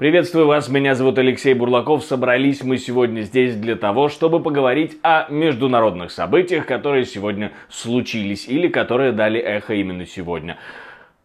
Приветствую вас, меня зовут Алексей Бурлаков. Собрались мы сегодня здесь для того, чтобы поговорить о международных событиях, которые сегодня случились или которые дали эхо именно сегодня.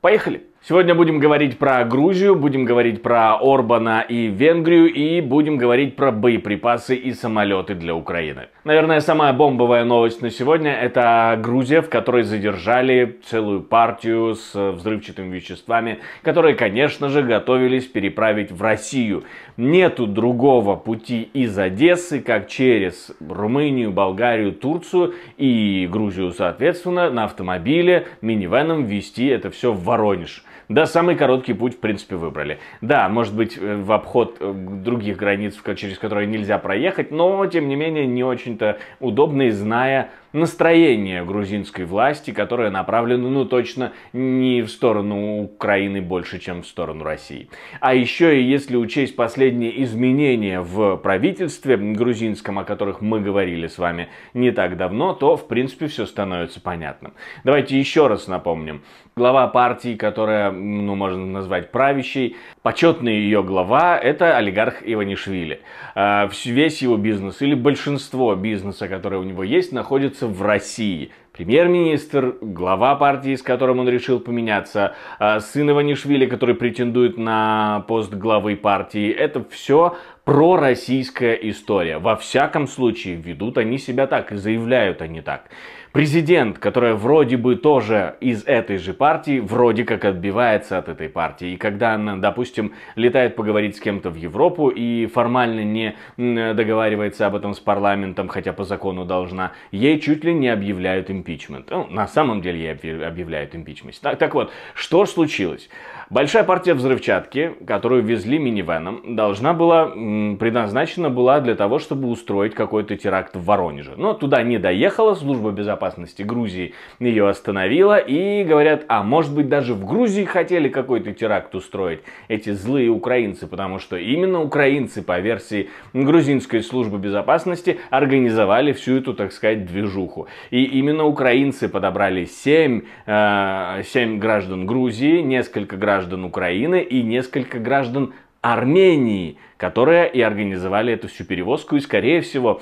Поехали! Сегодня будем говорить про Грузию, будем говорить про Орбана и Венгрию и будем говорить про боеприпасы и самолеты для Украины. Наверное, самая бомбовая новость на сегодня это Грузия, в которой задержали целую партию с взрывчатыми веществами, которые, конечно же, готовились переправить в Россию. Нету другого пути из Одессы, как через Румынию, Болгарию, Турцию и Грузию, соответственно, на автомобиле, минивеном вести это все в Воронеж. Да, самый короткий путь, в принципе, выбрали. Да, может быть, э, в обход э, других границ, через которые нельзя проехать, но, тем не менее, не очень-то удобно, и зная настроение грузинской власти, которое направлено, ну, точно не в сторону Украины больше, чем в сторону России. А еще и если учесть последние изменения в правительстве грузинском, о которых мы говорили с вами не так давно, то, в принципе, все становится понятным. Давайте еще раз напомним. Глава партии, которая, ну, можно назвать правящей, почетный ее глава, это олигарх Иванишвили. А, весь его бизнес или большинство бизнеса, которое у него есть, находится находится в России. Премьер-министр, глава партии, с которым он решил поменяться, а, сын Иванишвили, который претендует на пост главы партии. Это все пророссийская история. Во всяком случае, ведут они себя так и заявляют они так. Президент, который вроде бы тоже из этой же партии, вроде как отбивается от этой партии. И когда она, допустим, летает поговорить с кем-то в Европу и формально не договаривается об этом с парламентом, хотя по закону должна, ей чуть ли не объявляют импичмент. Ну, на самом деле ей объявляют импичмент. Так, так вот, что случилось? Большая партия взрывчатки, которую везли минивеном, должна была, предназначена была для того, чтобы устроить какой-то теракт в Воронеже. Но туда не доехала служба безопасности Грузии, ее остановила и говорят, а может быть даже в Грузии хотели какой-то теракт устроить эти злые украинцы, потому что именно украинцы, по версии грузинской службы безопасности, организовали всю эту, так сказать, движуху. И именно украинцы подобрали 7, э, 7 граждан Грузии, несколько граждан Украины и несколько граждан Армении, которые и организовали эту всю перевозку. И, скорее всего,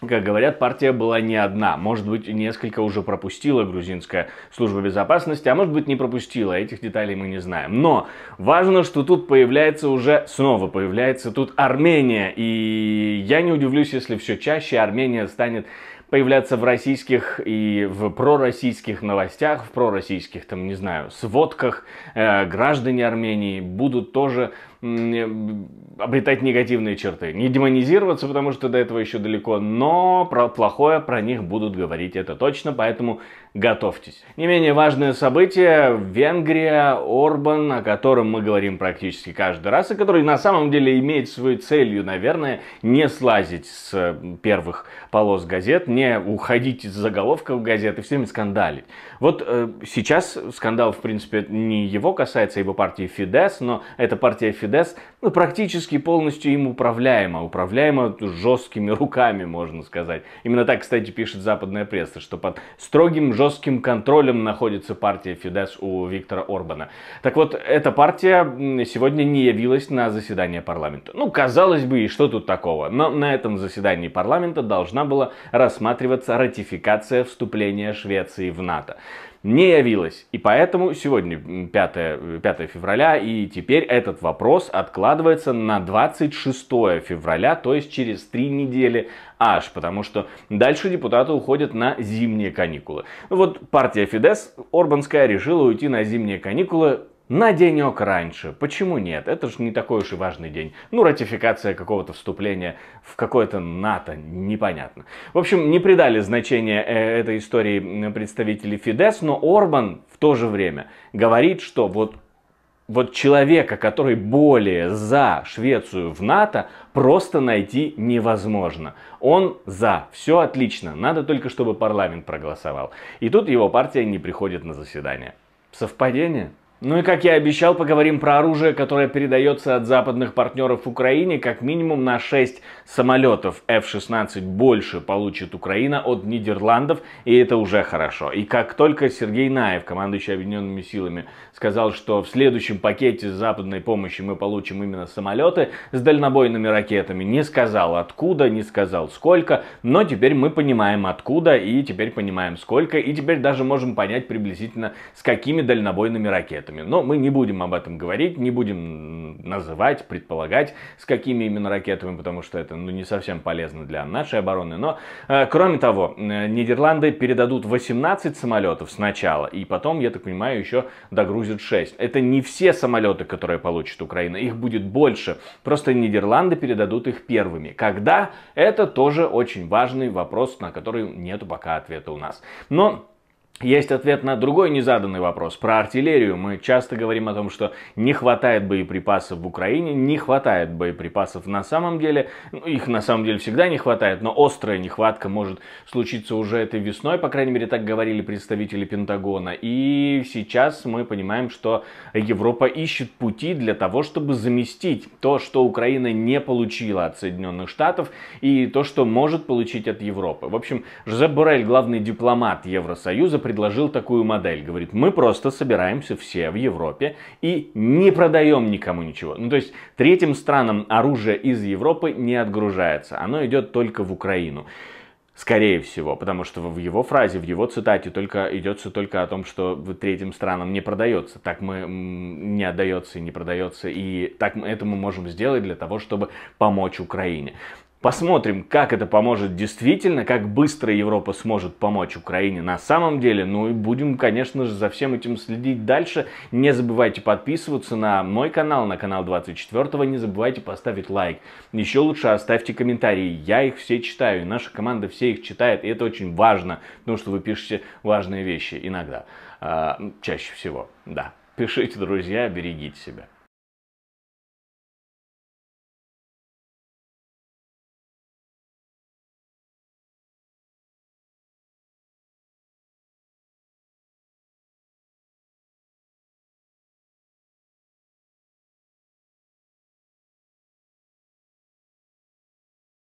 как говорят, партия была не одна. Может быть, несколько уже пропустила грузинская служба безопасности, а может быть, не пропустила. Этих деталей мы не знаем. Но важно, что тут появляется уже, снова появляется тут Армения. И я не удивлюсь, если все чаще Армения станет появляться в российских и в пророссийских новостях, в пророссийских, там, не знаю, сводках э, граждане Армении будут тоже обретать негативные черты. Не демонизироваться, потому что до этого еще далеко, но про плохое про них будут говорить, это точно, поэтому готовьтесь. Не менее важное событие – Венгрия, Орбан, о котором мы говорим практически каждый раз, и который на самом деле имеет свою целью, наверное, не слазить с первых полос газет, не уходить из заголовков газет и всеми скандалить. Вот э, сейчас скандал, в принципе, не его касается, его партии Фидес, но эта партия Фидес ну, практически полностью им управляема. Управляема жесткими руками, можно сказать. Именно так, кстати, пишет западная пресса, что под строгим жестким контролем находится партия Фидес у Виктора Орбана. Так вот, эта партия сегодня не явилась на заседание парламента. Ну, казалось бы, и что тут такого? Но на этом заседании парламента должна была рассматриваться ратификация вступления Швеции в НАТО не явилась. И поэтому сегодня 5, 5 февраля, и теперь этот вопрос откладывается на 26 февраля, то есть через три недели аж, потому что дальше депутаты уходят на зимние каникулы. Вот партия Фидес Орбанская решила уйти на зимние каникулы на денек раньше. Почему нет? Это же не такой уж и важный день. Ну, ратификация какого-то вступления в какое-то НАТО, непонятно. В общем, не придали значения э, этой истории представители Фидес, но Орбан в то же время говорит, что вот вот человека, который более за Швецию в НАТО, просто найти невозможно. Он за. Все отлично. Надо только, чтобы парламент проголосовал. И тут его партия не приходит на заседание. Совпадение? Ну и как я обещал, поговорим про оружие, которое передается от западных партнеров Украине. Как минимум на 6 самолетов F-16 больше получит Украина от Нидерландов, и это уже хорошо. И как только Сергей Наев, командующий Объединенными силами, сказал, что в следующем пакете западной помощи мы получим именно самолеты с дальнобойными ракетами, не сказал откуда, не сказал сколько, но теперь мы понимаем откуда, и теперь понимаем сколько, и теперь даже можем понять приблизительно с какими дальнобойными ракетами ракетами. Но мы не будем об этом говорить, не будем называть, предполагать, с какими именно ракетами, потому что это ну, не совсем полезно для нашей обороны. Но, э, кроме того, э, Нидерланды передадут 18 самолетов сначала, и потом, я так понимаю, еще догрузят 6. Это не все самолеты, которые получит Украина, их будет больше. Просто Нидерланды передадут их первыми. Когда? Это тоже очень важный вопрос, на который нету пока ответа у нас. Но есть ответ на другой незаданный вопрос про артиллерию. Мы часто говорим о том, что не хватает боеприпасов в Украине, не хватает боеприпасов на самом деле. Ну, их на самом деле всегда не хватает, но острая нехватка может случиться уже этой весной, по крайней мере так говорили представители Пентагона. И сейчас мы понимаем, что Европа ищет пути для того, чтобы заместить то, что Украина не получила от Соединенных Штатов и то, что может получить от Европы. В общем, Жозеп Борель, главный дипломат Евросоюза, предложил такую модель. Говорит, мы просто собираемся все в Европе и не продаем никому ничего. Ну, то есть третьим странам оружие из Европы не отгружается. Оно идет только в Украину. Скорее всего, потому что в его фразе, в его цитате только идется только о том, что третьим странам не продается. Так мы не отдается и не продается. И так мы это мы можем сделать для того, чтобы помочь Украине. Посмотрим, как это поможет действительно, как быстро Европа сможет помочь Украине на самом деле. Ну и будем, конечно же, за всем этим следить дальше. Не забывайте подписываться на мой канал, на канал 24. Не забывайте поставить лайк. Еще лучше оставьте комментарии. Я их все читаю, наша команда все их читает. И это очень важно, потому что вы пишете важные вещи иногда. А, чаще всего, да. Пишите, друзья, берегите себя.